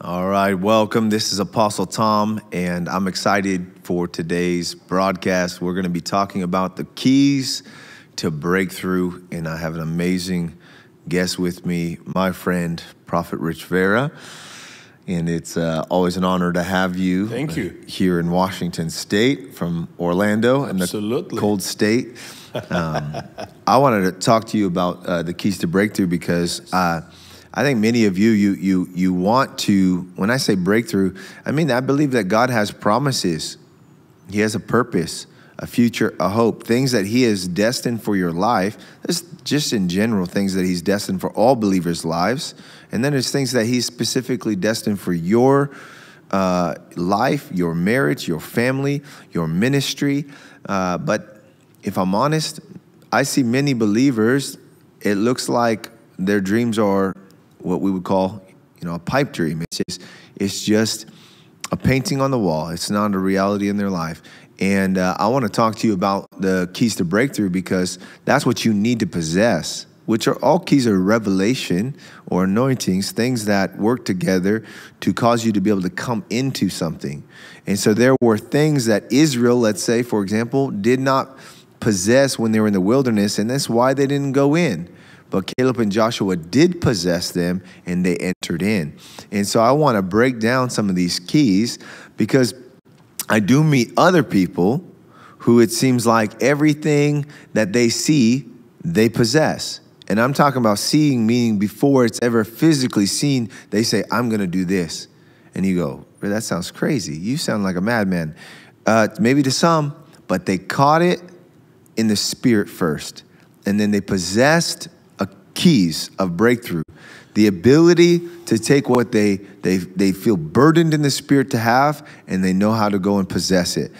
All right, welcome. This is Apostle Tom, and I'm excited for today's broadcast. We're going to be talking about the keys to breakthrough, and I have an amazing guest with me, my friend, Prophet Rich Vera. And it's uh, always an honor to have you. Thank you. Here in Washington State from Orlando and the cold state. Um, I wanted to talk to you about uh, the keys to breakthrough because uh, I think many of you, you, you, you want to, when I say breakthrough, I mean, I believe that God has promises. He has a purpose, a future, a hope, things that He is destined for your life. There's just in general things that He's destined for all believers' lives. And then there's things that He's specifically destined for your uh, life, your marriage, your family, your ministry. Uh, but if I'm honest, I see many believers, it looks like their dreams are what we would call, you know, a pipe dream. It's just, it's just a painting on the wall. It's not a reality in their life. And uh, I want to talk to you about the keys to breakthrough because that's what you need to possess, which are all keys of revelation or anointings, things that work together to cause you to be able to come into something. And so there were things that Israel, let's say, for example, did not possess when they were in the wilderness, and that's why they didn't go in. But Caleb and Joshua did possess them and they entered in. And so I want to break down some of these keys because I do meet other people who it seems like everything that they see, they possess. And I'm talking about seeing, meaning before it's ever physically seen, they say, I'm going to do this. And you go, that sounds crazy. You sound like a madman. Uh, maybe to some, but they caught it in the spirit first. And then they possessed keys of breakthrough. The ability to take what they, they, they feel burdened in the spirit to have, and they know how to go and possess it.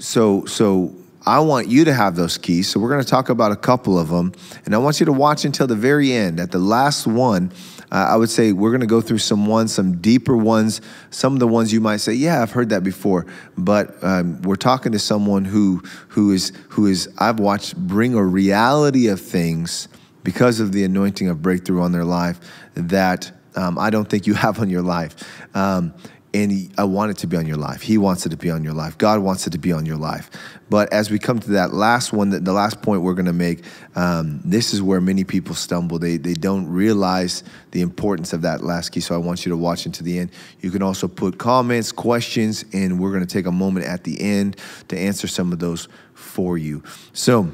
So, so I want you to have those keys. So we're going to talk about a couple of them, and I want you to watch until the very end. At the last one, uh, I would say we're going to go through some ones, some deeper ones, some of the ones you might say, "Yeah, I've heard that before." But um, we're talking to someone who who is who is I've watched bring a reality of things because of the anointing of breakthrough on their life that um, I don't think you have on your life. Um, and I want it to be on your life. He wants it to be on your life. God wants it to be on your life. But as we come to that last one, the last point we're going to make, um, this is where many people stumble. They they don't realize the importance of that last key. So I want you to watch until the end. You can also put comments, questions, and we're going to take a moment at the end to answer some of those for you. So,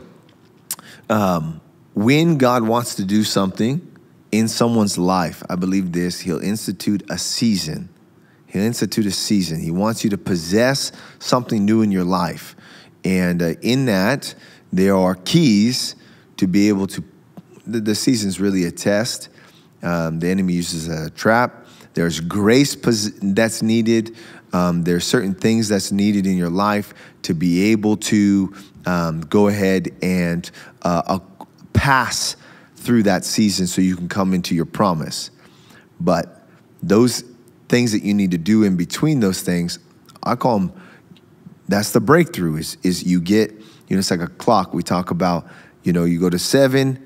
um, when God wants to do something in someone's life, I believe this, He'll institute a season. He'll institute a season. He wants you to possess something new in your life. And uh, in that, there are keys to be able to, the, the season's really a test. Um, the enemy uses a trap. There's grace that's needed. Um, there's certain things that's needed in your life to be able to um, go ahead and uh, pass through that season so you can come into your promise. But those things that you need to do in between those things, I call them, that's the breakthrough is, is you get, you know, it's like a clock. We talk about, you know, you go to seven,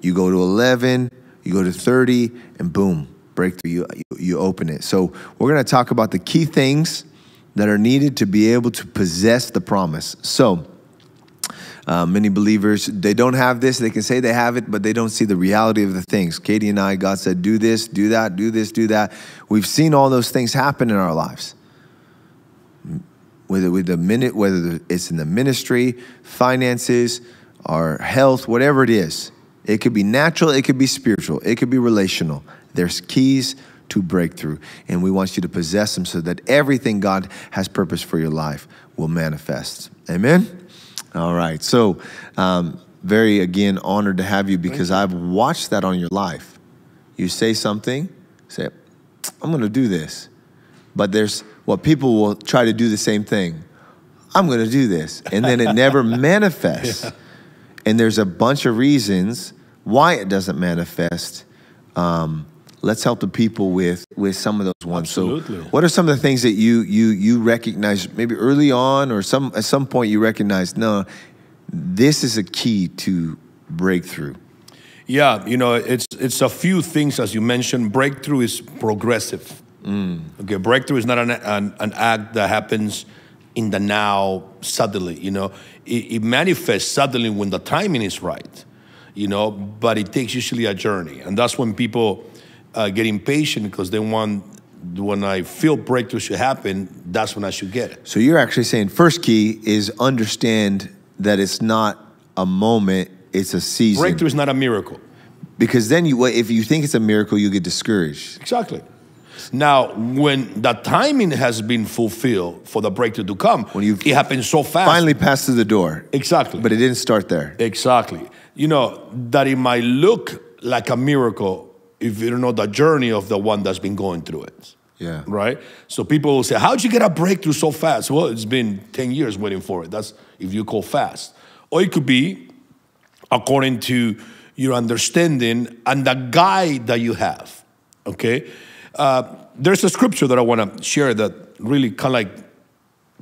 you go to 11, you go to 30, and boom, breakthrough, you, you, you open it. So we're going to talk about the key things that are needed to be able to possess the promise. So, uh, many believers, they don't have this. They can say they have it, but they don't see the reality of the things. Katie and I, God said, do this, do that, do this, do that. We've seen all those things happen in our lives. Whether with the minute, whether it's in the ministry, finances, our health, whatever it is. It could be natural, it could be spiritual, it could be relational. There's keys to breakthrough, and we want you to possess them so that everything God has purpose for your life will manifest. Amen. All right. So, um, very again honored to have you because I've watched that on your life. You say something, say, I'm going to do this. But there's what well, people will try to do the same thing. I'm going to do this. And then it never manifests. Yeah. And there's a bunch of reasons why it doesn't manifest. Um, let's help the people with with some of those ones. Absolutely. So, what are some of the things that you you you recognize maybe early on, or some at some point you recognize? No, this is a key to breakthrough. Yeah, you know, it's it's a few things as you mentioned. Breakthrough is progressive. Mm. Okay, breakthrough is not an, an, an act that happens in the now suddenly. You know, it, it manifests suddenly when the timing is right. You know, but it takes usually a journey, and that's when people uh, get impatient because they want. When I feel breakthrough should happen, that's when I should get it. So you're actually saying first key is understand that it's not a moment, it's a season. Breakthrough is not a miracle. Because then you if you think it's a miracle, you get discouraged. Exactly. Now, when the timing has been fulfilled for the breakthrough to come, When you've it happens so fast. Finally passed through the door. exactly. But it didn't start there. exactly. You know that it might look like a miracle if you don't know the journey of the one that's been going through it. Yeah. Right. So people will say, "How'd you get a breakthrough so fast?" Well, it's been ten years waiting for it. That's if you call fast, or it could be according to your understanding and the guide that you have. Okay? Uh, there's a scripture that I want to share that really kind of like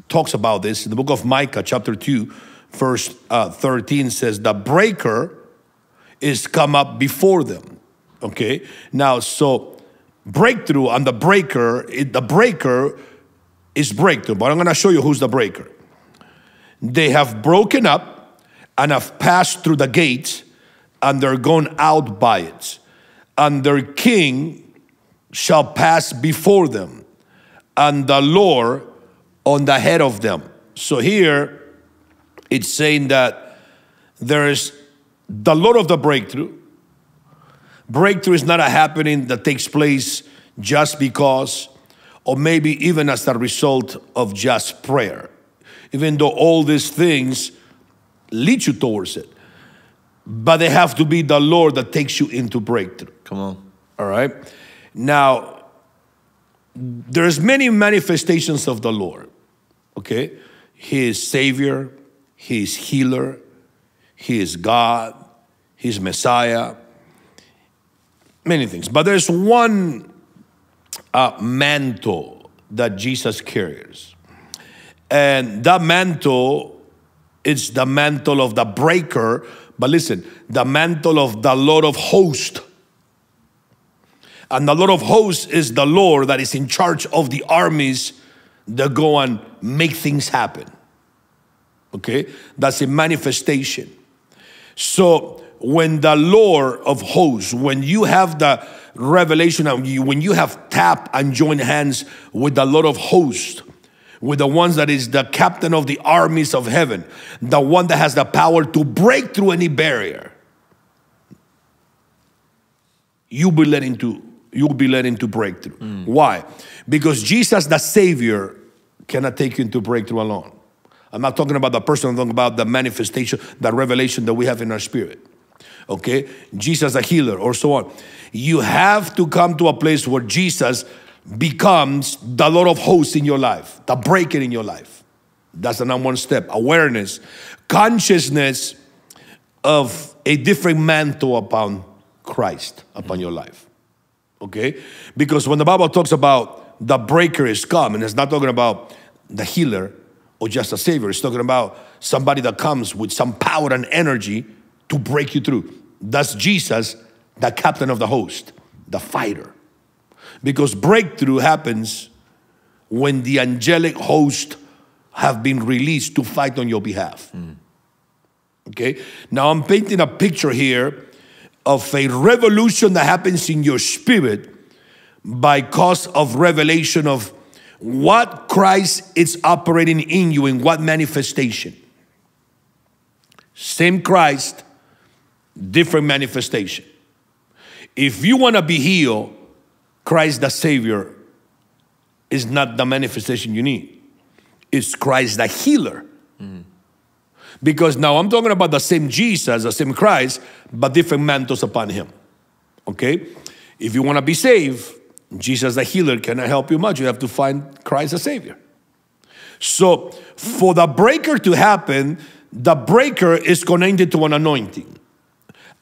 talks about this. The book of Micah, chapter 2, verse uh, 13 says, The breaker is come up before them. Okay? Now, so breakthrough and the breaker, it, the breaker is breakthrough, but I'm going to show you who's the breaker. They have broken up and have passed through the gate and they're gone out by it. And their king shall pass before them, and the Lord on the head of them. So here it's saying that there is the Lord of the breakthrough. Breakthrough is not a happening that takes place just because, or maybe even as a result of just prayer, even though all these things lead you towards it. But they have to be the Lord that takes you into breakthrough. Come on. All right. Now, there's many manifestations of the Lord. Okay, He is Savior, He is Healer, He is God, He is Messiah. Many things, but there's one uh, mantle that Jesus carries, and that mantle is the mantle of the breaker. But listen, the mantle of the Lord of hosts. And the Lord of hosts is the Lord that is in charge of the armies that go and make things happen. Okay? That's a manifestation. So when the Lord of hosts, when you have the revelation of you, when you have tapped and joined hands with the Lord of hosts, with the ones that is the captain of the armies of heaven, the one that has the power to break through any barrier, you'll be led into you'll be led into breakthrough. Mm. Why? Because Jesus, the Savior, cannot take you into breakthrough alone. I'm not talking about the person, I'm talking about the manifestation, the revelation that we have in our spirit. Okay? Jesus, a healer, or so on. You have to come to a place where Jesus becomes the Lord of hosts in your life, the breaker in your life. That's the number one step. Awareness, consciousness of a different mantle upon Christ, upon your life. Okay? Because when the Bible talks about the breaker is come, and it's not talking about the healer or just a savior, it's talking about somebody that comes with some power and energy to break you through. That's Jesus, the captain of the host, the fighter. Because breakthrough happens when the angelic host have been released to fight on your behalf. Hmm. Okay? Now I'm painting a picture here of a revolution that happens in your spirit by cause of revelation of what Christ is operating in you in what manifestation. Same Christ, different manifestation. If you want to be healed, Christ the Savior is not the manifestation you need. It's Christ the healer. Mm-hmm. Because now I'm talking about the same Jesus, the same Christ, but different mantles upon him. Okay? If you want to be saved, Jesus the healer cannot help you much. You have to find Christ the Savior. So for the breaker to happen, the breaker is connected to an anointing.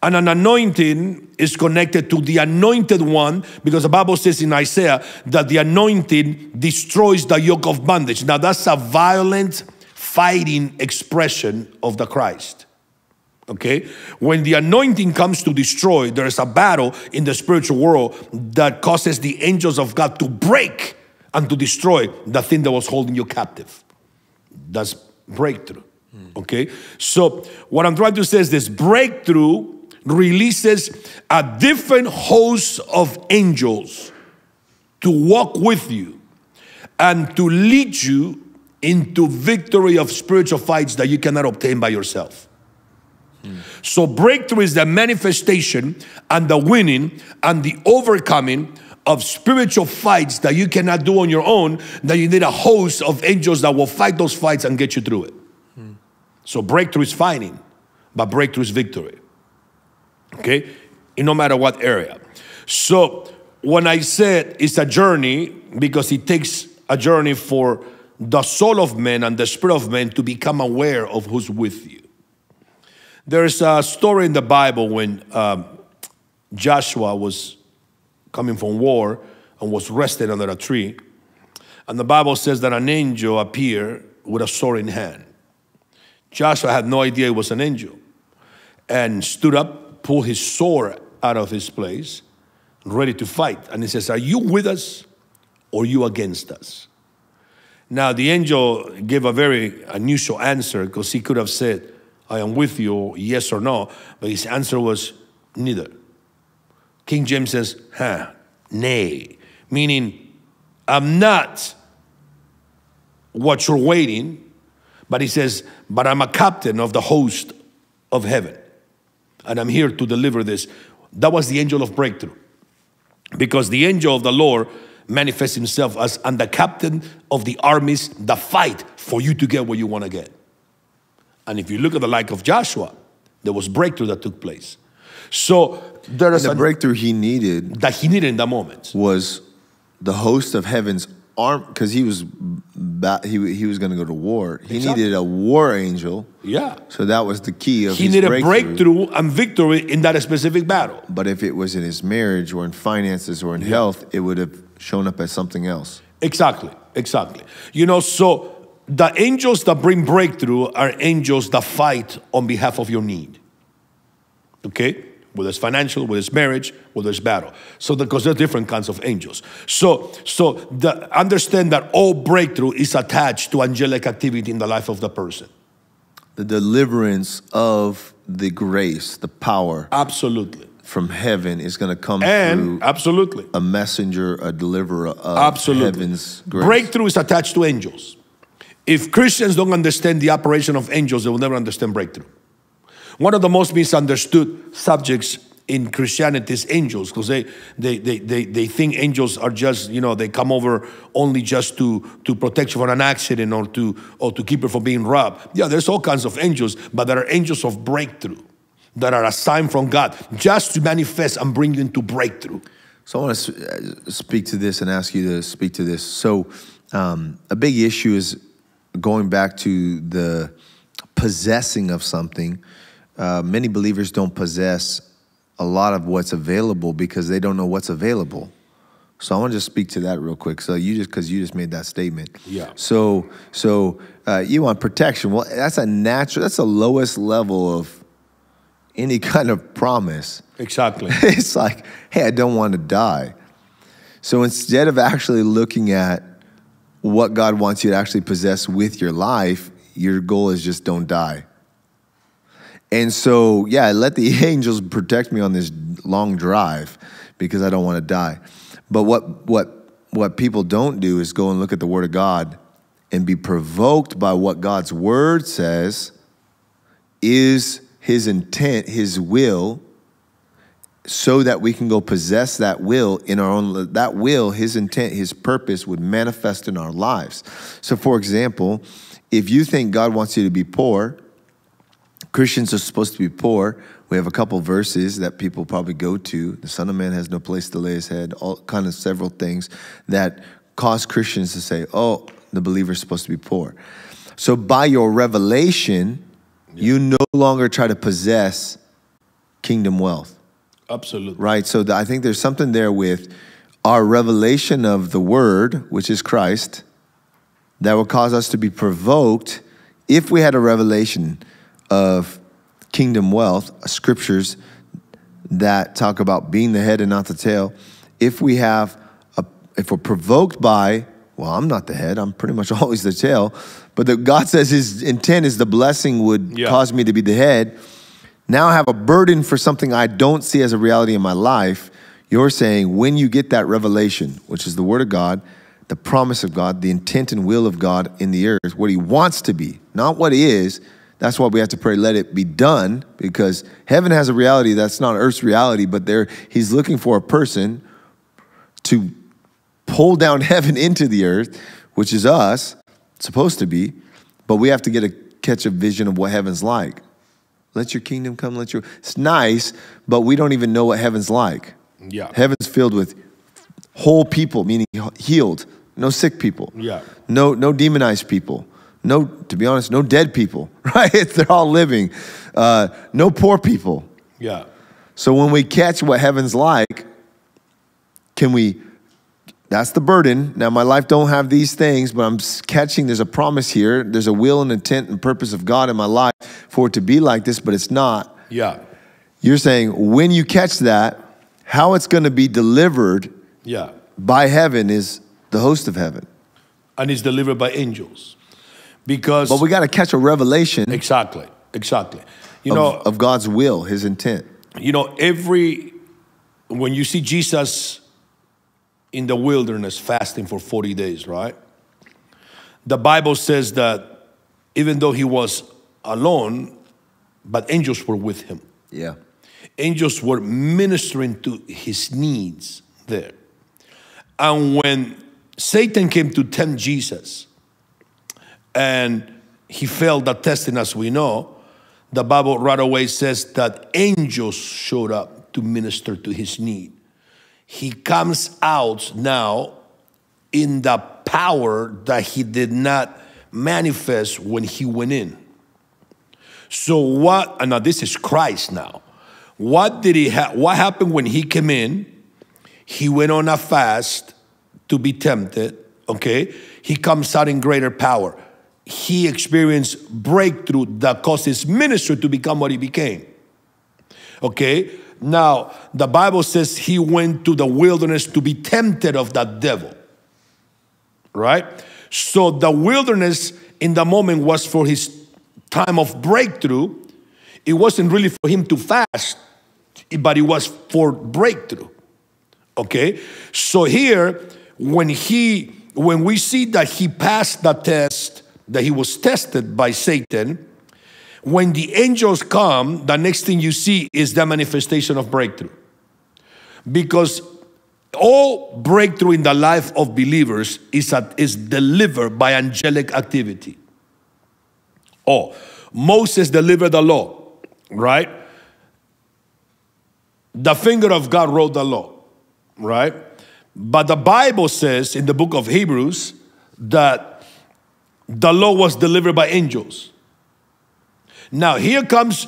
And an anointing is connected to the anointed one because the Bible says in Isaiah that the anointing destroys the yoke of bondage. Now, that's a violent, fighting expression of the Christ. Okay? When the anointing comes to destroy, there is a battle in the spiritual world that causes the angels of God to break and to destroy the thing that was holding you captive. That's breakthrough. Hmm. Okay? So, what I'm trying to say is this breakthrough releases a different host of angels to walk with you and to lead you into victory of spiritual fights that you cannot obtain by yourself. So, breakthrough is the manifestation and the winning and the overcoming of spiritual fights that you cannot do on your own, that you need a host of angels that will fight those fights and get you through it. So, breakthrough is fighting, but breakthrough is victory. Okay? In no matter what area. So, when I said it's a journey, because it takes a journey for the soul of man and the spirit of man to become aware of who's with you. There's a story in the Bible when um, Joshua was coming from war and was rested under a tree. And the Bible says that an angel appeared with a sword in hand. Joshua had no idea it was an angel and stood up, pulled his sword out of his place, ready to fight. And he says, Are you with us or you against us? Now, the angel gave a very unusual answer because he could have said, I am with you, yes or no, but his answer was neither. King James says, huh, nay, meaning I'm not what you're waiting, but he says, but I'm a captain of the host of heaven, and I'm here to deliver this. That was the angel of breakthrough, because the angel of the Lord manifests himself as and the captain of the armies that fight for you to get what you want to get. And if you look at the life of Joshua, there was breakthrough that took place. So there is the a breakthrough he needed that he needed in that moment. was the host of heaven's arm because he was ba- he he was going to go to war. He Exactly. needed a war angel. Yeah. So that was the key of He needed breakthrough. breakthrough and victory in that specific battle. But if it was in his marriage or in finances or in health, it would have shown up as something else. Exactly, exactly. You know, so the angels that bring breakthrough are angels that fight on behalf of your need. Okay? Whether it's financial, whether it's marriage, whether it's battle. So because there are different kinds of angels. So so the, understand that all breakthrough is attached to angelic activity in the life of the person. The deliverance of the grace, the power Absolutely. from heaven is going to come And through absolutely. a messenger, a deliverer of Absolutely. heaven's grace. Breakthrough is attached to angels. If Christians don't understand the operation of angels, they will never understand breakthrough. One of the most misunderstood subjects in Christianity is angels because they, they, they, they, they think angels are just, you know, they come over only just to, to protect you from an accident or to, or to keep you from being robbed. Yeah, there's all kinds of angels, but there are angels of breakthrough that are assigned from God just to manifest and bring you into breakthrough. So I want to uh, speak to this and ask you to speak to this. So um, a big issue is going back to the possessing of something. Uh, many believers don't possess a lot of what's available because they don't know what's available. So I want to just speak to that real quick. So you just because you just made that statement. Yeah. So so uh, you want protection? Well, that's a natural. That's the lowest level of any kind of promise. Exactly. it's like, hey, I don't want to die. So instead of actually looking at what God wants you to actually possess with your life, your goal is just don't die. And so, yeah, let the angels protect me on this long drive because I don't want to die. But what what what people don't do is go and look at the word of God and be provoked by what God's word says is his intent, his will, so that we can go possess that will in our own that will his intent his purpose would manifest in our lives so for example if you think god wants you to be poor christians are supposed to be poor. We have a couple verses that people probably go to. The son of man has no place to lay his head all kind of several things that cause christians to say oh the believer is supposed to be poor. So by your revelation you no longer try to possess kingdom wealth. Absolutely. right? So th- I think there's something there with our revelation of the Word, which is Christ, that will cause us to be provoked if we had a revelation of kingdom wealth, uh, scriptures that talk about being the head and not the tail. If we have, a, if we're provoked by, well, I'm not the head, I'm pretty much always the tail, but the, God says his intent is the blessing would Yeah. cause me to be the head. Now I have a burden for something I don't see as a reality in my life. You're saying when you get that revelation, which is the word of God, the promise of God, the intent and will of God in the earth, what he wants to be, not what he is. That's why we have to pray, let it be done, because heaven has a reality that's not earth's reality, but there he's looking for a person to pull down heaven into the earth, which is us, supposed to be, but we have to get a catch a vision of what heaven's like. Let your kingdom come, let your it's nice, but we don't even know what heaven's like. Yeah. Heaven's filled with whole people, meaning healed, no sick people. Yeah. No no demonized people. No, to be honest, no dead people, right? They're all living. Uh, no poor people. Yeah. So when we catch what heaven's like, can we? That's the burden. Now my life don't have these things, but I'm catching. There's a promise here. There's a will and intent and purpose of God in my life for it to be like this, but it's not. Yeah. You're saying when you catch that, how it's going to be delivered Yeah. by heaven is the host of heaven. And it's delivered by angels. Because But we got to catch a revelation exactly, exactly. You of, know, of God's will, His intent. you know, every when you see Jesus in the wilderness fasting for 40 days, right? The Bible says that even though he was alone, but angels were with him. Yeah. Angels were ministering to his needs there. And when Satan came to tempt Jesus and he failed that testing, as we know, the Bible right away says that angels showed up to minister to his need. He comes out now in the power that he did not manifest when he went in. So what? And now this is Christ now. What did he have? What happened when he came in? He went on a fast to be tempted. Okay, he comes out in greater power. He experienced breakthrough that caused his ministry to become what he became. Okay, now the Bible says he went to the wilderness to be tempted of that devil right? So the wilderness in the moment was for his time of breakthrough. It wasn't really for him to fast, but it was for breakthrough. Okay? So here, when he when we see that he passed the test, that he was tested by Satan, when the angels come, the next thing you see is the manifestation of breakthrough. Because all breakthrough in the life of believers is, at, is delivered by angelic activity. Oh, Moses delivered the law, right? The finger of God wrote the law, right? But the Bible says in the book of Hebrews that the law was delivered by angels. Now, here comes,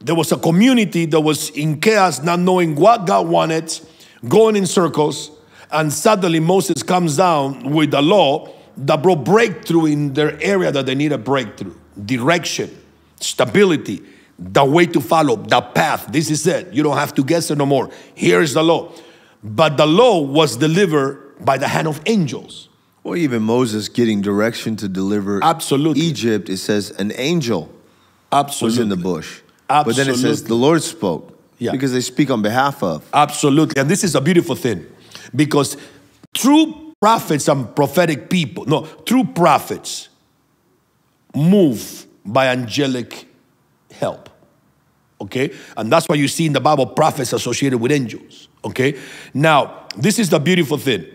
there was a community that was in chaos, not knowing what God wanted, going in circles, and suddenly Moses comes down with the law that brought breakthrough in their area that they need a breakthrough direction, stability, the way to follow, the path. This is it. You don't have to guess it no more. Here is the law. But the law was delivered by the hand of angels. Or even Moses getting direction to deliver Absolutely. Egypt, it says an angel Absolutely. was in the bush. But then it says the Lord spoke. Yeah. Because they speak on behalf of. Absolutely. And this is a beautiful thing because true prophets and prophetic people, no, true prophets move by angelic help. Okay? And that's why you see in the Bible prophets associated with angels. Okay? Now, this is the beautiful thing.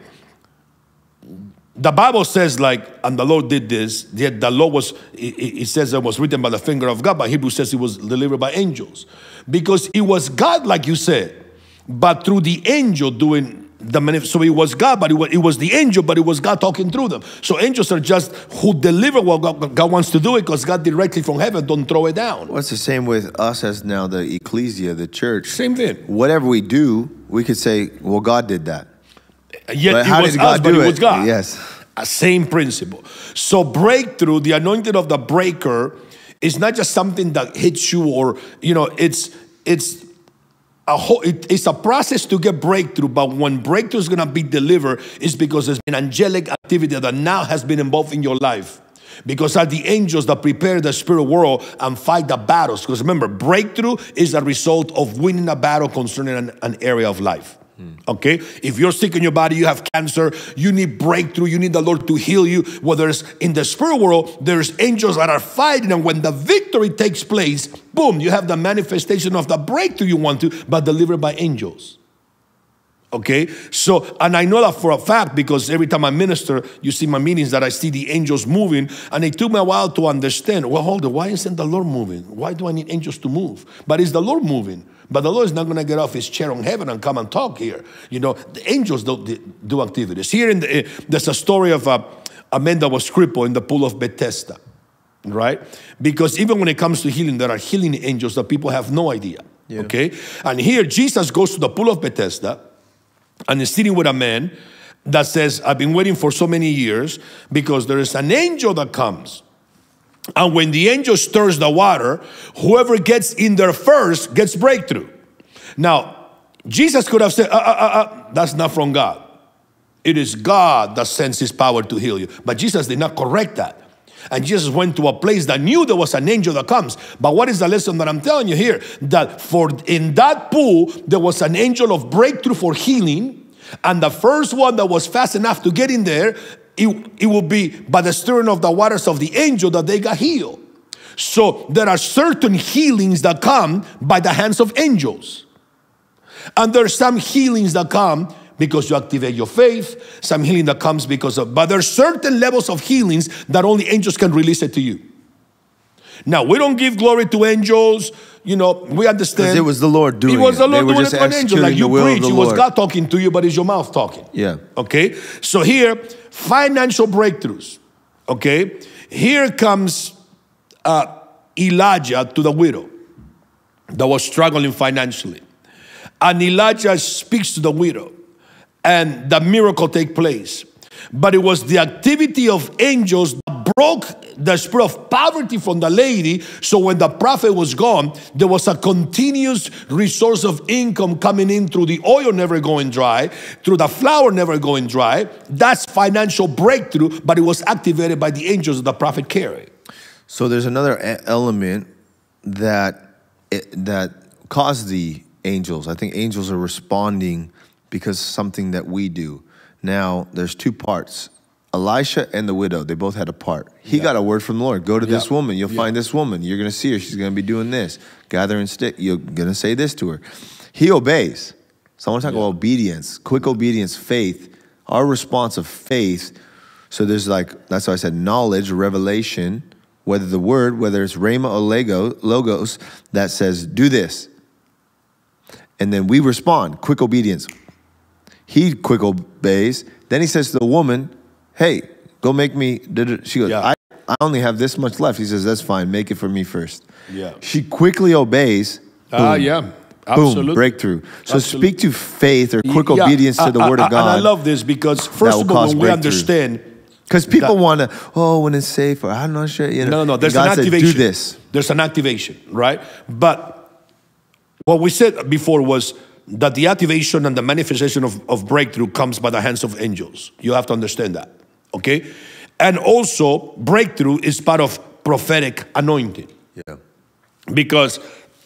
The Bible says, like, and the Lord did this, yet the law was, it, says it was written by the finger of God, but Hebrew says it was delivered by angels. Because it was God, like you said, but through the angel doing the manif- so it was God, but it was, it was the angel, but it was God talking through them. So angels are just who deliver what God, God wants to do it because God directly from heaven don't throw it down. Well, it's the same with us as now the ecclesia, the church. Same thing. Whatever we do, we could say, well, God did that. Yet But it was did God us, but do it was? God. Yes. A same principle. So breakthrough, the anointing of the breaker is not just something that hits you or you know it's it's a whole it- it's a process to get breakthrough but when breakthrough is going to be delivered is because there's an angelic activity that now has been involved in your life because are the angels that prepare the spirit world and fight the battles because remember breakthrough is a result of winning a battle concerning an, an area of life Hmm. Okay? If you're sick in your body, you have cancer, you need breakthrough, you need the Lord to heal you. Whether it's in the spirit world, there's angels that are fighting, and when the victory takes place, boom, you have the manifestation of the breakthrough you want to, but delivered by angels. Okay, so and I know that for a fact because every time I minister, you see my meetings that I see the angels moving, and it took me a while to understand. Well, hold on, why isn't the Lord moving? Why do I need angels to move? But it's the Lord moving. But the Lord is not going to get off his chair on heaven and come and talk here. You know, the angels don't do activities. Here, in the, eh, there's a story of a, a man that was crippled in the pool of Bethesda, right? Because even when it comes to healing, there are healing angels that people have no idea. Okay, and here Jesus goes to the pool of Bethesda and is sitting with a man that says, I've been waiting for so many years because there is an angel that comes. And when the angel stirs the water, whoever gets in there first gets breakthrough. Now, Jesus could have said, uh, uh, uh, uh, that's not from God. It is God that sends his power to heal you. But Jesus did not correct that. And Jesus went to a place that knew there was an angel that comes. But what is the lesson that I'm telling you here? That for in that pool there was an angel of breakthrough for healing, and the first one that was fast enough to get in there, it, it will be by the stirring of the waters of the angel that they got healed. So there are certain healings that come by the hands of angels. And there's some healings that come because you activate your faith, some healing that comes because of, but there's certain levels of healings that only angels can release it to you. Now, we don't give glory to angels, you know, we understand. it was the Lord doing It was the Lord doing it an angel. Like you the will of preach, it was God talking to you, but it's your mouth talking. Yeah. Okay? So here, financial breakthroughs. Okay? Here comes uh, Elijah to the widow that was struggling financially. And Elijah speaks to the widow, and the miracle take place. But it was the activity of angels that broke the spirit of poverty from the lady. So when the prophet was gone, there was a continuous resource of income coming in through the oil never going dry, through the flour never going dry. That's financial breakthrough, but it was activated by the angels that the prophet carried. So there's another element that eh, that caused the angels. I think angels are responding because something that we do. Now there's two parts. Elisha and the widow, they both had a part. He got a word from the Lord. Go to this woman. You'll Yeah. find this woman. You're going to see her. She's going to be doing this. Gathering stick. You're going to say this to her. He obeys. So I want to talk about obedience, quick obedience, faith. Our response of faith. So there's like that's why I said knowledge, revelation, whether the word, whether it's rhema or lego, logos, that says do this, and then we respond, quick obedience. He quick obeys. Then he says to the woman, "Hey, go make me." da- da." She goes, Yeah. "I, I only have this much left." He says, "That's fine. Make it for me first. Yeah. She quickly obeys. Ah, Boom. yeah. Boom, Absolutely. breakthrough. So Absolutely. speak to faith or quick Yeah, obedience to the I- word I- of God. And I love this because first of all, when we understand Because people want to, oh, when it's safe, or I'm not sure. You know, No, no, no. There's God an said, activation. do this. There's an activation, right? But what we said before was that the activation and the manifestation of, of breakthrough comes by the hands of angels. You have to understand that, okay? And also, breakthrough is part of prophetic anointing Yeah. because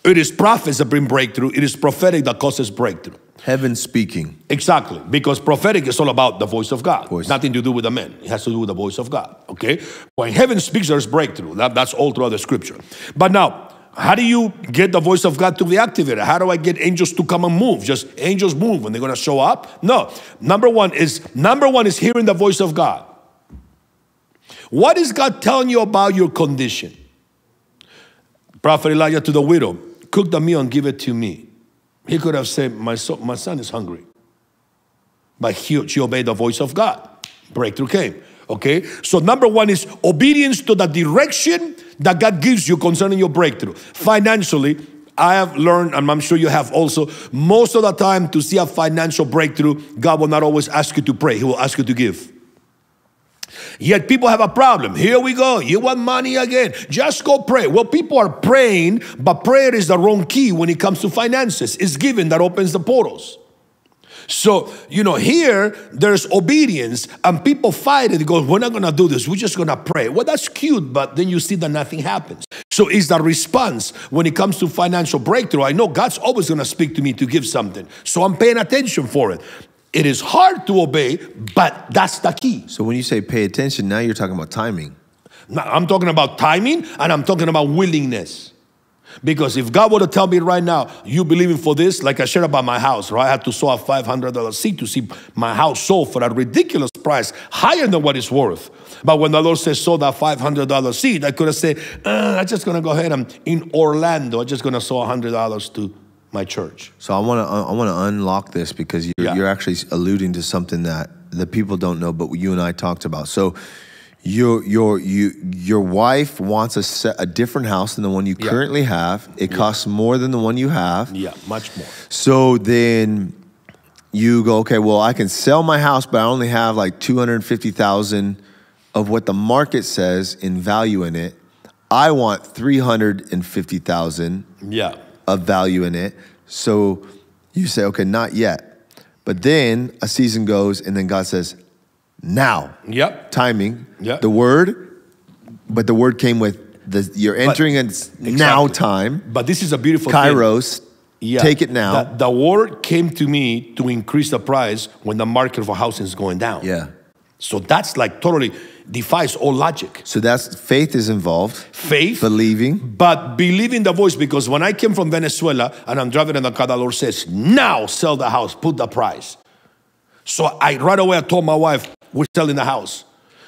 it is prophets that bring breakthrough, it is prophetic that causes breakthrough. Heaven speaking. Exactly, because prophetic is all about the voice of God. Voice. Nothing to do with the man. It has to do with the voice of God. Okay? When heaven speaks, there's breakthrough. That, that's all throughout the scripture. But now, how do you get the voice of God to be activated? How do I get angels to come and move? Just angels move when they're gonna show up? No. Number one is number one is hearing the voice of God. What is God telling you about your condition? Prophet Elijah to the widow, cook the meal and give it to me. He could have said, My son, my son is hungry. But he, she obeyed the voice of God. Breakthrough came. Okay? So, number one is obedience to the direction that God gives you concerning your breakthrough. Financially, I have learned, and I'm sure you have also, most of the time to see a financial breakthrough, God will not always ask you to pray, He will ask you to give. Yet people have a problem. Here we go. You want money again. Just go pray. Well, people are praying, but prayer is the wrong key when it comes to finances. It's giving that opens the portals. So, you know, here there's obedience and people fight it. They go, We're not going to do this. We're just going to pray. Well, that's cute, but then you see that nothing happens. So, is the response when it comes to financial breakthrough? I know God's always going to speak to me to give something. So, I'm paying attention for it. It is hard to obey, but that's the key. So when you say pay attention, now you're talking about timing. Now, I'm talking about timing and I'm talking about willingness. Because if God were to tell me right now, you believing for this, like I shared about my house, right? I had to sow a $500 seed to see my house sold for a ridiculous price, higher than what it's worth. But when the Lord says sow that $500 seed, I could have said, uh, I'm just going to go ahead and in Orlando, I'm just going to sow $100 to my church. So I want to I want to unlock this because you're, Yeah. you're actually alluding to something that the people don't know, but you and I talked about. So your your you your wife wants a set, a different house than the one you Yeah. currently have. It costs more than the one you have. Yeah, much more. So then you go, okay, well, I can sell my house, but I only have like 250,000 of what the market says in value in it. I want 350,000 Yeah. Of value in it. So you say, okay, not yet. But then a season goes, and then God says, now, Yep. timing, Yeah. the word, but the word came with the, you're entering in now Exactly. time, But this is a beautiful thing. kairos, Yeah. take it now. The, the word came to me to increase the price when the market for housing is going down. yeah. So that's like totally defies all logic. So that's faith is involved, Faith, believing. but believing the voice. Because when I came from Venezuela and I'm driving in the car, the Lord says, now sell the house, put the price. So I right away I told my wife, we're selling the house.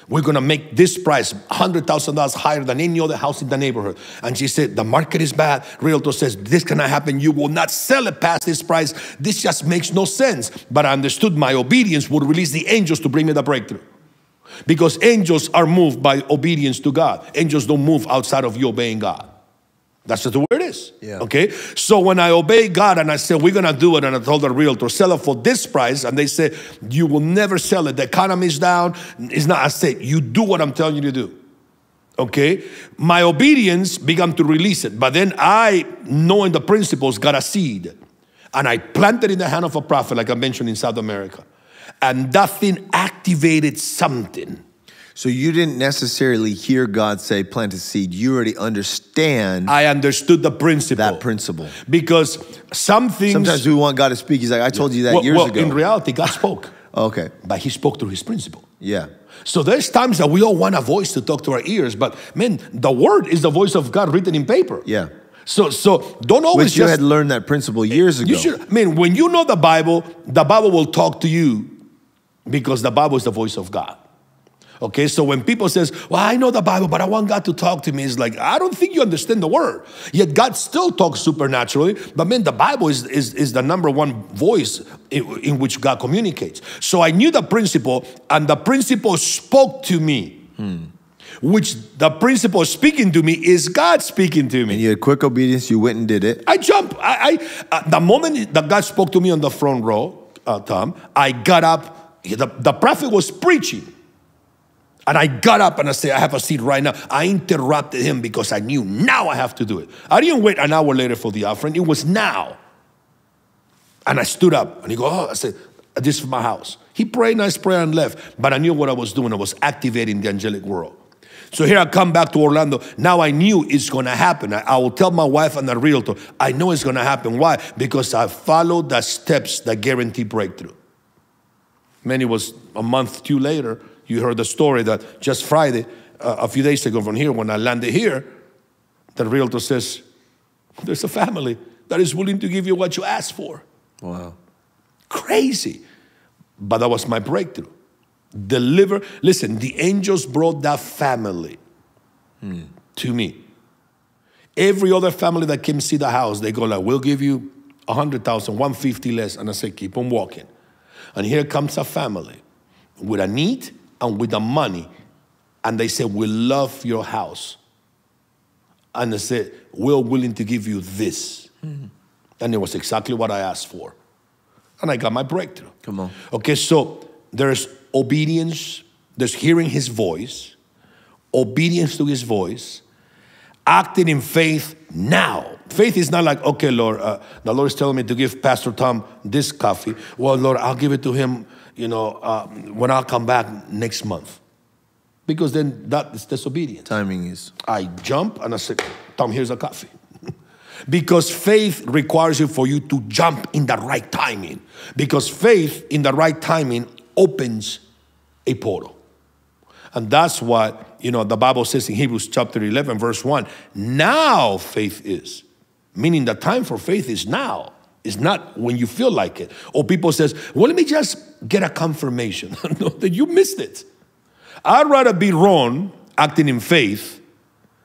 We're gonna make this price $100,000 higher than any other house in the neighborhood. And she said, The market is bad. Realtor says, This cannot happen. You will not sell it past this price. This just makes no sense. But I understood my obedience would release the angels to bring me the breakthrough. Because angels are moved by obedience to God. Angels don't move outside of you obeying God. That's just the way it is. Yeah. Okay. So when I obey God and I said, we're going to do it, and I told the realtor, sell it for this price, and they said, you will never sell it. The economy is down. It's not. I said, you do what I'm telling you to do. Okay. My obedience began to release it. But then I, knowing the principles, got a seed. And I planted in the hand of a prophet, like I mentioned in South America. And nothing activated something. So you didn't necessarily hear God say plant a seed. You already understand I understood the principle. that principle. Because some things. Sometimes we want God to speak. He's like, I told you that well, years well, ago. in reality, God spoke, okay. but He spoke through His principle. Yeah. So there's times that we all want a voice to talk to our ears, but man, the word is the voice of God written in paper. Yeah. So so don't always Which you just had learned that principle years ago. you should I mean when you know the Bible, the Bible will talk to you because the Bible is the voice of God. Okay, so when people says, "Well, I know the Bible, but I want God to talk to me," it's like I don't think you understand the word. Yet God still talks supernaturally. But man, the Bible is is, is the number one voice in, in which God communicates. So I knew the principle, and the principle spoke to me. Which the principle speaking to me is God speaking to me. and you had quick obedience. You went and did it. I jump. I, I uh, the moment that God spoke to me on the front row, uh, Tom, I got up. The, the prophet was preaching. And I got up and I said, I have a seat right now. I interrupted him because I knew now I have to do it. I didn't wait an hour later for the offering. It was now. And I stood up and he go, Oh, I said, this is my house. He prayed nice prayer and left. But I knew what I was doing. I was activating the angelic world. So here I come back to Orlando. Now I knew it's gonna happen. I, I will tell my wife and the realtor, I know it's gonna happen. Why? Because I followed the steps that guarantee breakthrough. Man, it was a month, two later, you heard the story that just Friday, uh, a few days ago from here, when I landed here, the realtor says, There's a family that is willing to give you what you asked for. Wow. Crazy. But that was my breakthrough. Deliver. Listen, the angels brought that family to me. Every other family that came see the house, they go like, we'll give you 100,000, 150 less. And I say, keep on walking. And here comes a family with a need and with the money. And they say, we love your house. And they said, we're willing to give you this. Mm-hmm. And it was exactly what I asked for. And I got my breakthrough. Come on. Okay, so there's obedience, there's hearing his voice, obedience to his voice, acting in faith now. Faith is not like, okay, Lord, uh, the Lord is telling me to give Pastor Tom this coffee. Well, Lord, I'll give it to him, you know, uh, when I'll come back next month. Because then that is disobedience. Timing is. I jump and I say, Tom, here's a coffee. because faith requires you for you to jump in the right timing. Because faith in the right timing opens a portal. And that's what, you know, the Bible says in Hebrews chapter 11, verse 1. Now faith is. Meaning the time for faith is now. It's not when you feel like it. Or people says, well, let me just get a confirmation. no, that you missed it. I'd rather be wrong acting in faith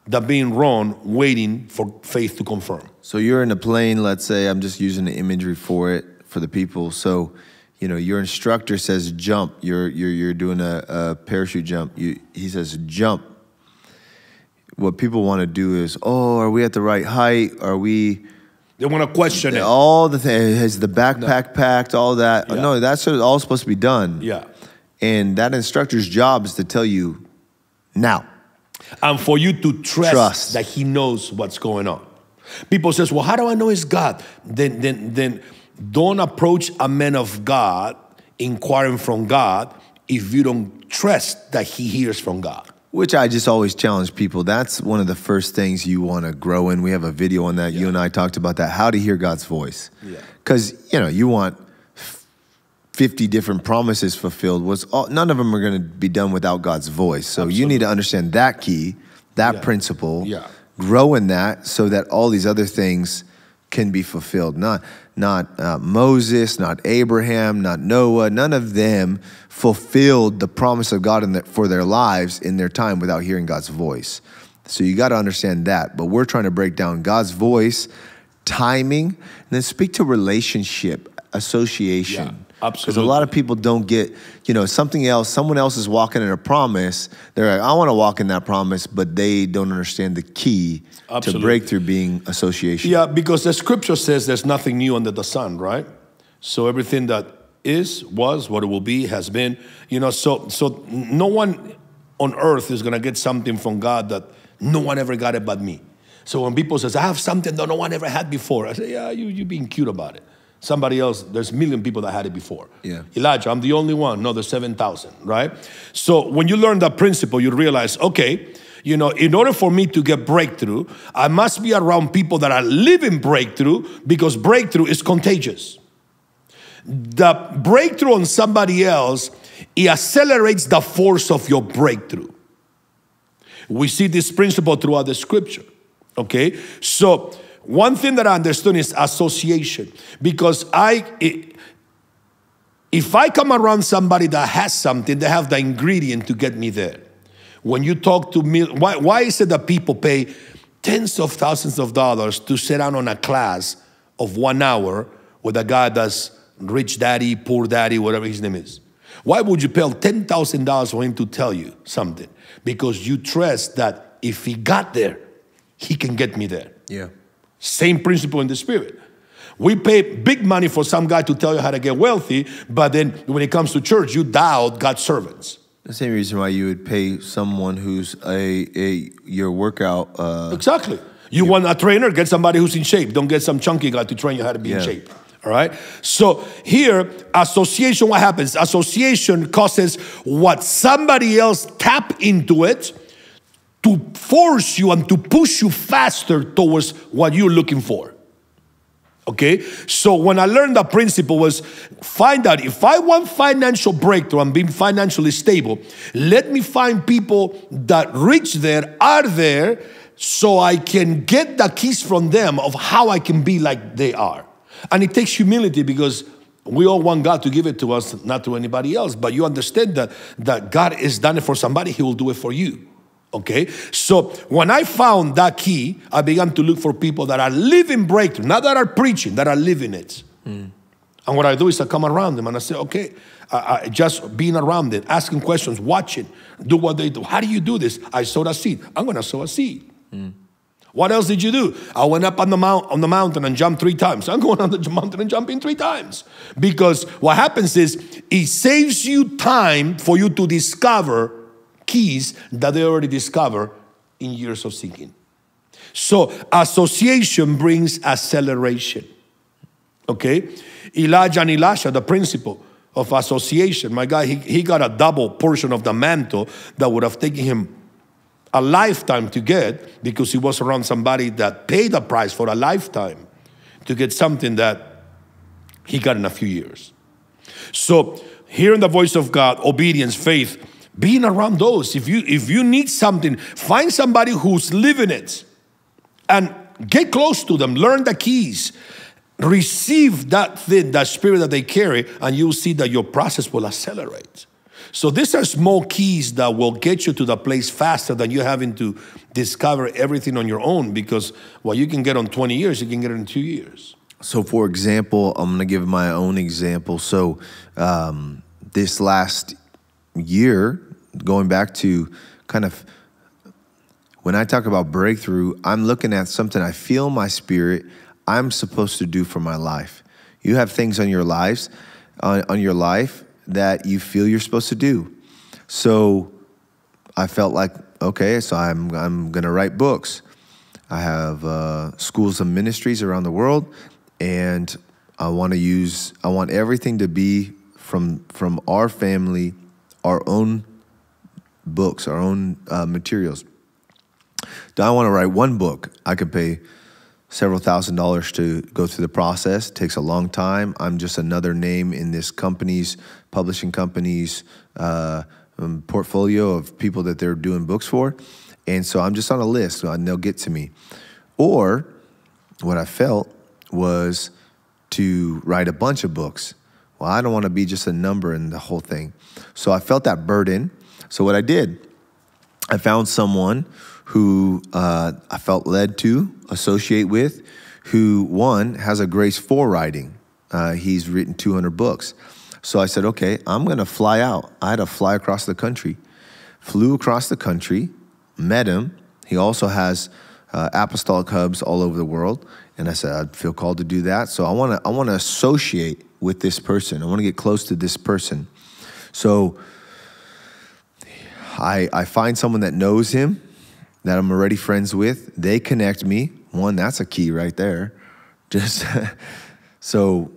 than being wrong waiting for faith to confirm. So you're in a plane, let's say, I'm just using the imagery for it for the people. So, you know, your instructor says jump. You're you're you're doing a, a parachute jump. You, he says jump. What people want to do is, oh, are we at the right height? Are we? They want to question it. All the things. Has the backpack packed? All that. Yeah. No, that's all supposed to be done. Yeah. And that instructor's job is to tell you now. And for you to trust, Trust. that he knows what's going on. People says, well, how do I know it's God? Then, then, then don't approach a man of God inquiring from God if you don't trust that he hears from God. Which I just always challenge people. That's one of the first things you want to grow in. We have a video on that. You and I talked about that. How to hear God's voice. Yeah. Because you know you want fifty different promises fulfilled. Was all, none of them are going to be done without God's voice. So you need to understand that key, that Yeah. principle. Yeah. Grow in that so that all these other things can be fulfilled. Not not uh, Moses, not Abraham, not Noah. None of them fulfilled the promise of God in their, for their lives in their time without hearing God's voice. So you got to understand that. But we're trying to break down God's voice, timing, and then speak to relationship, association. Yeah, Because a lot of people don't get, you know, something else, someone else is walking in a promise. They're like, I want to walk in that promise, but they don't understand the key to breakthrough being association. Yeah, because the scripture says there's nothing new under the sun, right? So everything that is, was, what it will be, has been, you know, so so no one on earth is gonna get something from God that no one ever got it but me. So when people says, I have something that no one ever had before, I say, Yeah, you you being cute about it. Somebody else, there's a million people that had it before. Yeah. Elijah, I'm the only one. No, there's 7,000, right? So when you learn that principle, you realize, okay, you know, in order for me to get breakthrough, I must be around people that are living breakthrough because breakthrough is contagious. The breakthrough on somebody else, it accelerates the force of your breakthrough. We see this principle throughout the scripture. Okay? So, one thing that I understood is association. Because I, if I come around somebody that has something, they have the ingredient to get me there. When you talk to me, why, why is it that people pay tens of thousands of dollars to sit down on a class of one hour with a guy that's rich daddy, poor daddy, whatever his name is? Why would you pay $10,000 for him to tell you something? Because you trust that if he got there, he can get me there. Yeah. Same principle in the spirit. We pay big money for some guy to tell you how to get wealthy, but then when it comes to church, you doubt God's servants. The same reason why you would pay someone who's a, a your workout. Uh, Exactly. You want a trainer, get somebody who's in shape. Don't get some chunky guy to train you how to be in shape. All right? So here, association, what happens? Association causes what somebody else tap into it to force you and to push you faster towards what you're looking for. Okay? So when I learned that principle was find out if I want financial breakthrough and being financially stable, let me find people that reach there, are there, so I can get the keys from them of how I can be like they are. And it takes humility because we all want God to give it to us, not to anybody else. But you understand that, that God has done it for somebody, He will do it for you. Okay, so when I found that key, I began to look for people that are living breakthrough, not that are preaching, that are living it. Hmm. And what I do is I come around them and I say, okay, I, I just being around them, asking questions, watching, do what they do. How do you do this? I sowed a seed. I'm going to sow a seed. Hmm. What else did you do? I went up on the mount on the mountain and jumped three times. I'm going on the mountain and jumping three times. Because what happens is it saves you time for you to discover keys that they already discovered in years of seeking. So association brings acceleration. Okay? Elijah and Elisha, the principle of association, my guy, he, he got a double portion of the mantle that would have taken him a lifetime to get because he was around somebody that paid the price for a lifetime to get something that he got in a few years. So, hearing the voice of God, obedience, faith, being around those. If you if you need something, find somebody who's living it and get close to them, learn the keys, receive that thing, that spirit that they carry, and you'll see that your process will accelerate. So these are small keys that will get you to the place faster than you having to discover everything on your own because what you can get on 20 years, you can get in two years. So, for example, I'm going to give my own example. So, um, this last year, going back to kind of when I talk about breakthrough, I'm looking at something I feel my spirit I'm supposed to do for my life. You have things on your lives, on, on your life that you feel you're supposed to do. So I felt like, okay, so I'm, I'm going to write books. I have uh, schools and ministries around the world, and I want to use, I want everything to be from, from our family, our own books, our own uh, materials. Do I want to write one book? I could pay several thousand dollars to go through the process. It takes a long time. I'm just another name in this company's publishing company's uh, um, portfolio of people that they're doing books for, and so I'm just on a list, and they'll get to me. Or what I felt was to write a bunch of books. Well, I don't want to be just a number in the whole thing. So I felt that burden. So what I did, I found someone who uh, I felt led to associate with, who one has a grace for writing. Uh, he's written 200 books. So I said, okay, I'm going to fly out. I had to fly across the country. Flew across the country, met him. He also has uh, apostolic hubs all over the world. And I said, I'd feel called to do that. So I want to I want to associate with this person. I want to get close to this person. So I, I find someone that knows him that I'm already friends with. They connect me. One, that's a key right there. Just so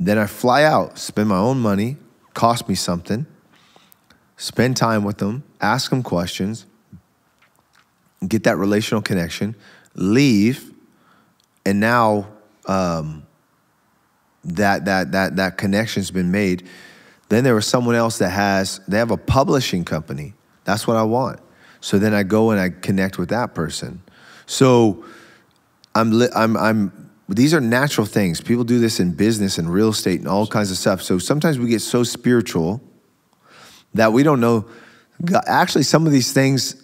then I fly out, spend my own money, cost me something, spend time with them, ask them questions, get that relational connection, leave, and now um, that that that that connection's been made. Then there was someone else that has they have a publishing company. That's what I want. So then I go and I connect with that person. So I'm, I'm, I'm, these are natural things. People do this in business and real estate and all kinds of stuff. So sometimes we get so spiritual that we don't know. Actually, some of these things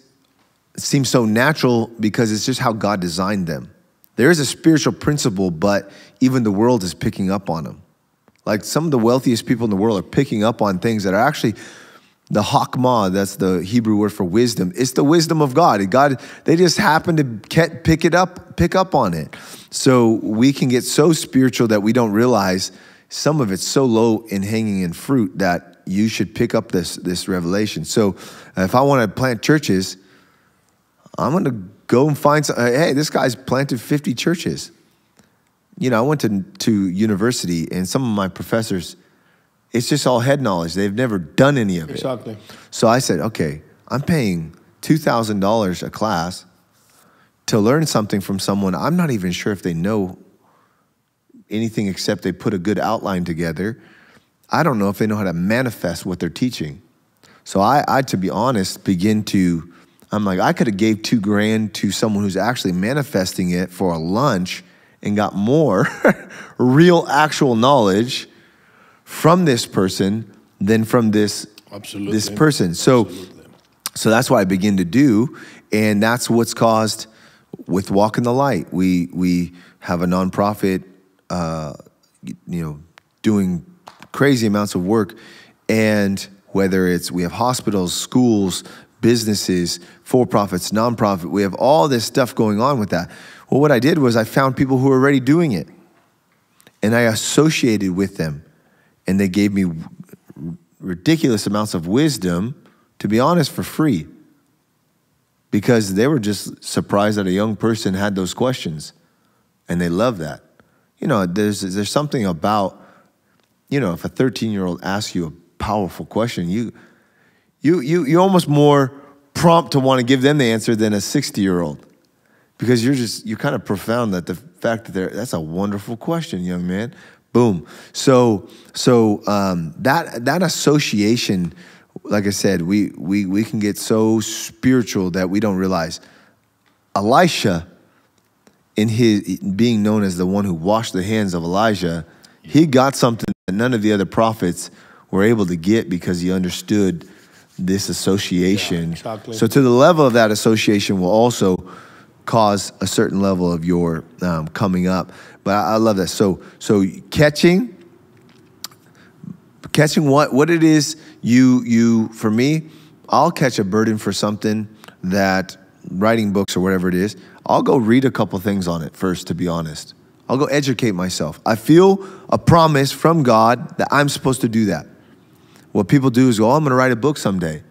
seem so natural because it's just how God designed them. There is a spiritual principle, but even the world is picking up on them. Like some of the wealthiest people in the world are picking up on things that are actually the hakma, that's the Hebrew word for wisdom. It's the wisdom of God. God, they just happen to pick it up, pick up on it. So we can get so spiritual that we don't realize some of it's so low in hanging in fruit that you should pick up this this revelation. So uh, if I want to plant churches, I'm going to go and find some. Uh, hey, this guy's planted 50 churches. You know, I went to to university, and some of my professors it's just all head knowledge. They've never done any of it. Exactly. So I said, okay, I'm paying $2,000 a class to learn something from someone I'm not even sure if they know anything except they put a good outline together. I don't know if they know how to manifest what they're teaching. So I, I to be honest, begin to, I'm like, I could have gave two grand to someone who's actually manifesting it for a lunch and got more real actual knowledge from this person than from this Absolutely. this person. So Absolutely. so that's what I begin to do, and that's what's caused with Walk in the Light. We we have a nonprofit, uh, you know, doing crazy amounts of work, and whether it's we have hospitals, schools, businesses, for profits, nonprofit. We have all this stuff going on with that. Well, what I did was I found people who were already doing it and I associated with them and they gave me ridiculous amounts of wisdom, to be honest, for free because they were just surprised that a young person had those questions and they love that. You know, there's, there's something about, you know, if a 13 year old asks you a powerful question, you, you, you, you're almost more prompt to want to give them the answer than a 60 year old because you're just, you're kind of profound that the fact that they're, that's a wonderful question, young man. Boom. So, so um, that, that association, like I said, we, we, we can get so spiritual that we don't realize. Elisha in his being known as the one who washed the hands of Elijah, he got something that none of the other prophets were able to get because he understood this association. Yeah, exactly. So, to the level of that association will also cause a certain level of your um, coming up. But I, I love that. So, so catching, catching what what it is you you for me, I'll catch a burden for something that writing books or whatever it is. I'll go read a couple things on it first, to be honest. I'll go educate myself. I feel a promise from God that I'm supposed to do that. What people do is go, oh, I'm going to write a book someday.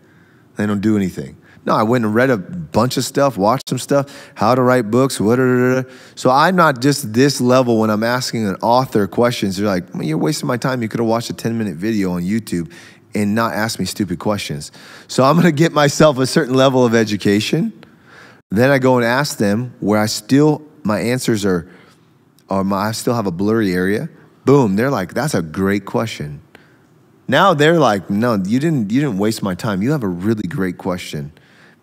They don't do anything. No, I went and read a bunch of stuff, watched some stuff, how to write books, what. So I'm not just this level when I'm asking an author questions. They're like, well, you're wasting my time. You could have watched a 10 minute video on YouTube and not ask me stupid questions. So I'm going to get myself a certain level of education then I go and ask them where I still, my answers are, are my, I still have a blurry area. Boom, they're like, that's a great question. Now they're like, no, you didn't, you didn't waste my time. You have a really great question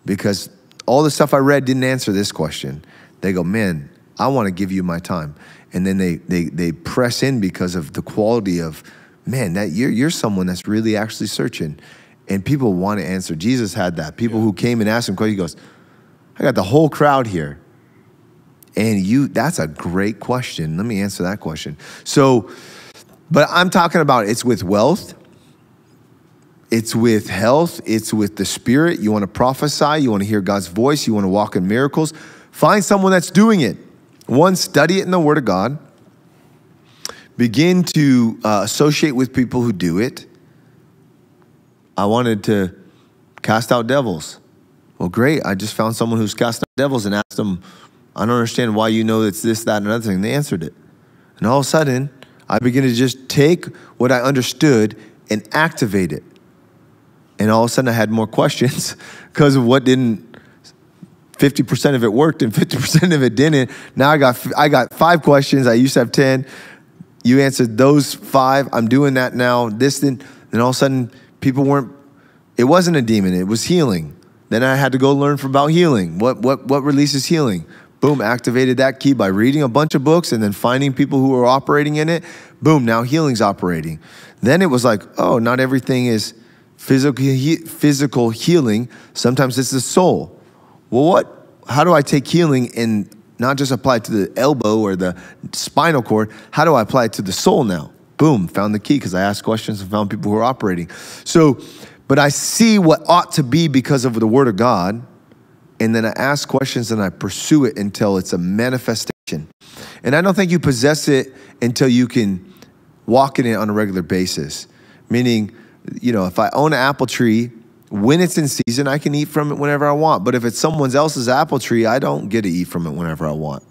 because all the stuff I read didn't answer this question. They go, man, I want to give you my time. And then they, they, they press in because of the quality of, man, that you're, you're someone that's really actually searching. And people want to answer. Jesus had that. People who came and asked him questions, he goes, I got the whole crowd here. And you, that's a great question. Let me answer that question. So, but I'm talking about it's with wealth, it's with health, it's with the spirit. You want to prophesy, you want to hear God's voice, you want to walk in miracles. Find someone that's doing it. One, study it in the Word of God. Begin to uh, associate with people who do it. I wanted to cast out devils. Well, great. I just found someone who's cast out devils and asked them, I don't understand why you know it's this, that, and another thing. They answered it. And all of a sudden, I begin to just take what I understood and activate it. And all of a sudden, I had more questions because of what didn't. 50% of it worked and 50% of it didn't. Now I got I got five questions. I used to have 10. You answered those five. I'm doing that now. This then, then all of a sudden people weren't it wasn't a demon, it was healing. Then I had to go learn about healing. What, what, what releases healing? Boom, activated that key by reading a bunch of books and then finding people who are operating in it. Boom, now healing's operating. Then it was like, oh, not everything is physical, physical healing. Sometimes it's the soul. Well, what? How do I take healing and not just apply it to the elbow or the spinal cord? How do I apply it to the soul now? Boom, found the key because I asked questions and found people who are operating. So but I see what ought to be because of the Word of God, and then I ask questions and I pursue it until it's a manifestation. And I don't think you possess it until you can walk in it on a regular basis. Meaning, you know, if I own an apple tree, when it's in season, I can eat from it whenever I want. But if it's someone else's apple tree, I don't get to eat from it whenever I want.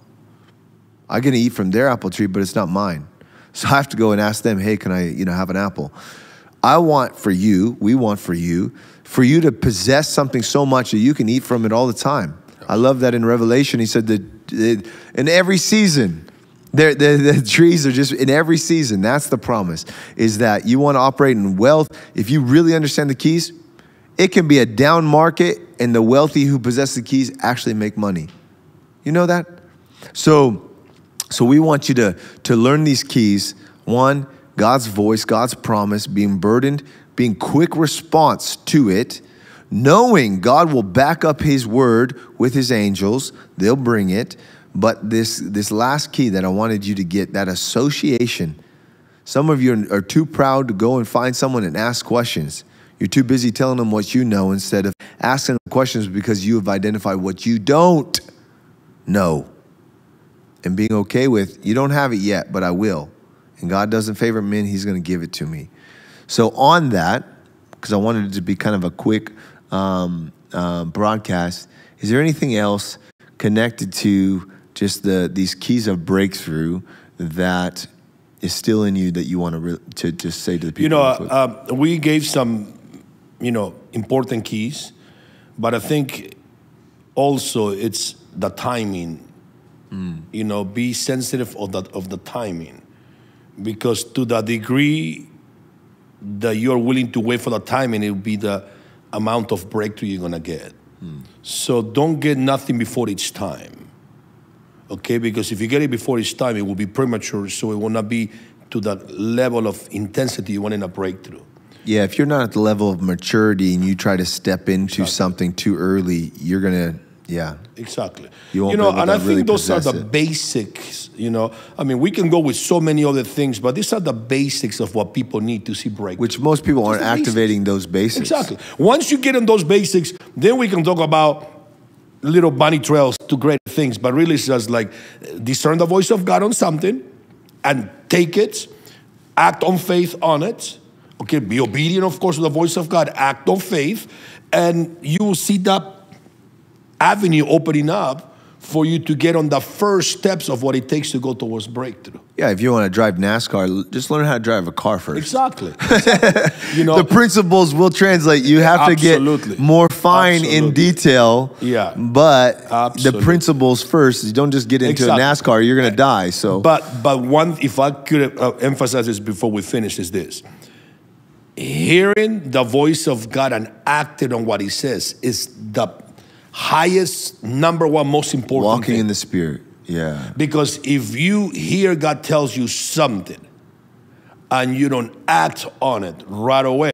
I get to eat from their apple tree, but it's not mine. So I have to go and ask them, hey, can I, you know, have an apple? I want for you, we want for you, for you to possess something so much that you can eat from it all the time. I love that in Revelation, he said that in every season, the, the trees are just in every season. That's the promise, is that you want to operate in wealth. If you really understand the keys, it can be a down market and the wealthy who possess the keys actually make money. You know that? So, so we want you to, to learn these keys. One, God's voice, God's promise, being burdened, being quick response to it, knowing God will back up his word with his angels, they'll bring it. But this, this last key that I wanted you to get, that association. Some of you are too proud to go and find someone and ask questions. You're too busy telling them what you know instead of asking them questions because you have identified what you don't know. And being okay with, you don't have it yet, but I will. And God doesn't favor men, He's going to give it to me. So, on that, because I wanted it to be kind of a quick um, uh, broadcast, is there anything else connected to just the these keys of breakthrough that is still in you that you want to re- to just say to the people? You know, uh, um, we gave some, you know, important keys, but I think also it's the timing. Mm. You know, be sensitive of the of the timing, because to the degree that you're willing to wait for the timing, it will be the amount of breakthrough you're gonna get. Mm. So don't get nothing before its time. Okay, because if you get it before its time, it will be premature, so it will not be to that level of intensity you want in a breakthrough. yeah, if you're not at the level of maturity and you try to step into something too early, you're gonna yeah. Exactly. You won't know, be able and I think really those are the it. basics. You know, I mean, we can go with so many other things, but these are the basics of what people need to see breakthrough. Which most people aren't the basics. activating those basics. Exactly. Once you get in those basics, then we can talk about little bunny trails to great things. But really, it's just like discern the voice of God on something and take it, act on faith on it. Okay, be obedient, of course, to the voice of God, act on faith, and you will see that avenue opening up for you to get on the first steps of what it takes to go towards breakthrough. Yeah, if you want to drive NASCAR, just learn how to drive a car first. Exactly. you know, The principles will translate. You have to get more fine in detail. Yeah. But the principles first. You don't just get into Exactly. a NASCAR, you're going to die. So But but one, if I could uh, emphasize this before we finish, is this: hearing the voice of God and acting on what He says is the highest, number one, most important walking thing. in the spirit. Yeah. because if you hear God tells you something and you don't act on it right away,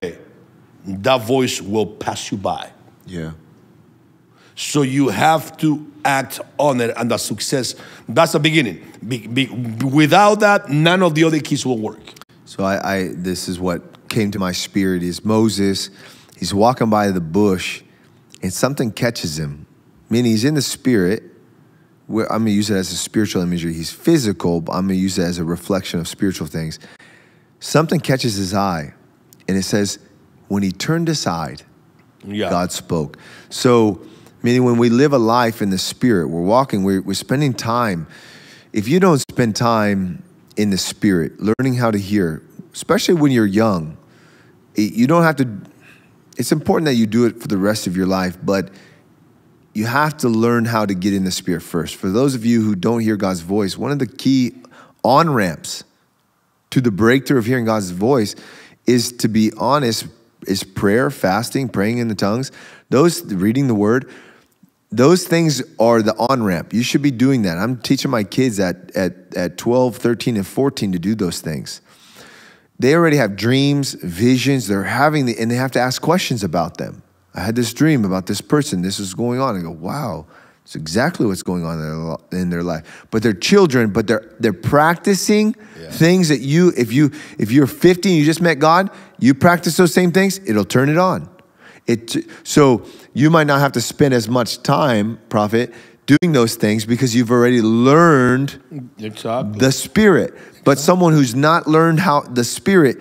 that voice will pass you by. Yeah. So you have to act on it, and the success, that's the beginning. Be, be, without that, none of the other keys will work. So I, I this is what came to my spirit is Moses, he's walking by the bush and something catches him. Meaning he's in the spirit. Where I'm gonna use it as a spiritual imagery. He's physical, but I'm gonna use it as a reflection of spiritual things. Something catches his eye, and it says, when he turned aside, Yeah. God spoke. So, meaning when we live a life in the spirit, we're walking, we're, we're spending time. If you don't spend time in the spirit, learning how to hear, especially when you're young, you don't have to, it's important that you do it for the rest of your life, but you have to learn how to get in the spirit first. For those of you who don't hear God's voice, one of the key on ramps to the breakthrough of hearing God's voice is to be honest, is prayer, fasting, praying in the tongues, those reading the word. Those things are the on ramp. You should be doing that. I'm teaching my kids at, at, at 12, 13, and 14 to do those things. They already have dreams, visions, they're having the, and they have to ask questions about them. I had this dream about this person, this is going on. I go, wow, it's exactly what's going on in their, lo- in their life. But they're children, but they're they're practicing things that you, if you if you're 50 and you just met God, you practice those same things, it'll turn it on. It so you might not have to spend as much time, prophet, doing those things because you've already learned Exactly. the spirit. But someone who's not learned how the spirit,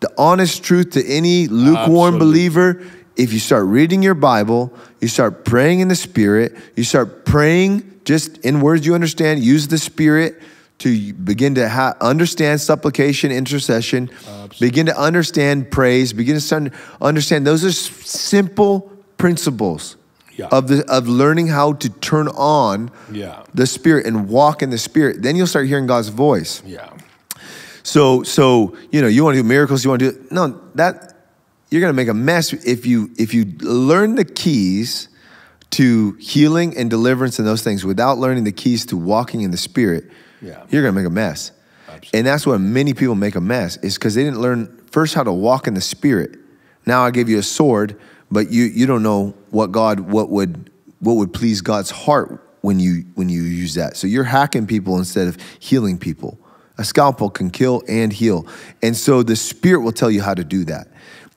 the honest truth to any lukewarm Absolutely. believer, if you start reading your Bible, you start praying in the spirit, you start praying just in words you understand, use the spirit to begin to ha- understand supplication, intercession, begin to understand praise, begin to understand those are simple principles Yeah. of the of learning how to turn on Yeah. the spirit and walk in the spirit then you'll start hearing god's voice yeah. so so you know you want to do miracles you want to do no that you're going to make a mess if you if you learn the keys to healing and deliverance and those things without learning the keys to walking in the spirit Yeah. you're going to make a mess and that's why many people make a mess is because they didn't learn first how to walk in the spirit now i give you a sword but you you don't know what god what would what would please god's heart when you when you use that so you're hacking people instead of healing people a scalpel can kill and heal and so the spirit will tell you how to do that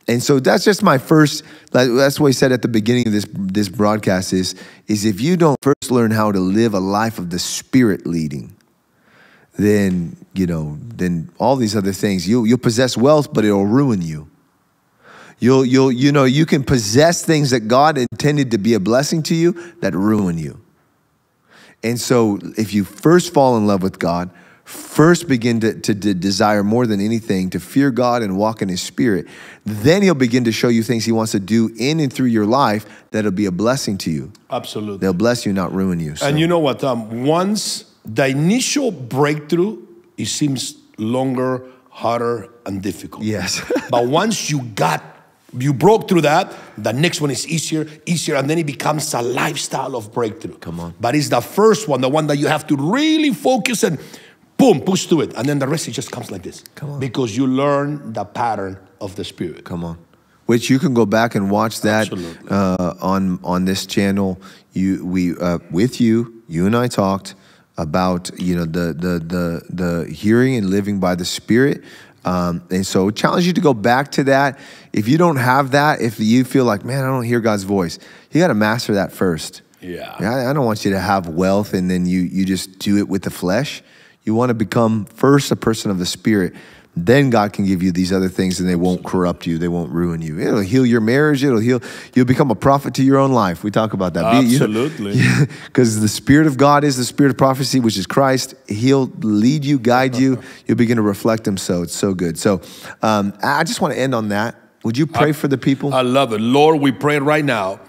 And so that's just my first. That's what I said at the beginning of this this broadcast is is if you don't first learn how to live a life of the Spirit leading, then you know then all these other things you you'll possess wealth, but it'll ruin you. You'll you'll you know you can possess things that God intended to be a blessing to you that ruin you. And so if you first fall in love with God, first begin to, to, to desire more than anything to fear God and walk in His Spirit, then He'll begin to show you things He wants to do in and through your life that'll be a blessing to you. Absolutely. They'll bless you, not ruin you. So, And you know what? Um, once the initial breakthrough, it seems longer, harder, and difficult. yes. but once you got, you broke through that, the next one is easier, easier, and then it becomes a lifestyle of breakthrough. Come on. But it's the first one, the one that you have to really focus and boom, push through it. And then the rest, it just comes like this. Come on. Because you learn the pattern of the Spirit. Come on. Which you can go back and watch that uh, on on this channel. You we uh, with you, you and I talked about you know the the the the hearing and living by the Spirit. Um, and so challenge you to go back to that. If you don't have that, if you feel like, man, I don't hear God's voice, you got to master that first. Yeah. I, I don't want you to have wealth and then you you just do it with the flesh. You want to become first a person of the spirit. Then God can give you these other things and they won't corrupt you. They won't ruin you. It'll heal your marriage. It'll heal. You'll become a prophet to your own life. We talk about that. Absolutely. Because the Spirit of God is the Spirit of prophecy, which is Christ. He'll lead you, guide you. You'll begin to reflect Him. So it's so good. So um, I just want to end on that. Would you pray for the people? I love it. Lord, we pray right now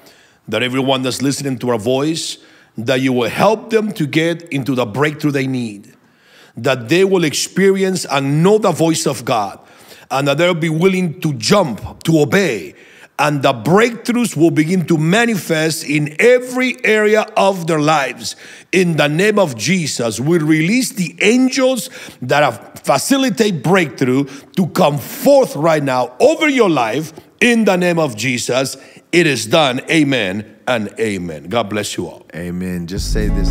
that everyone that's listening to our voice, that you will help them to get into the breakthrough they need, that they will experience and know the voice of God, and that they'll be willing to jump, to obey, and the breakthroughs will begin to manifest in every area of their lives. In the name of Jesus, we release the angels that facilitate breakthrough to come forth right now over your life in the name of Jesus. It is done. Amen and amen. God bless you all. Amen. Just say this.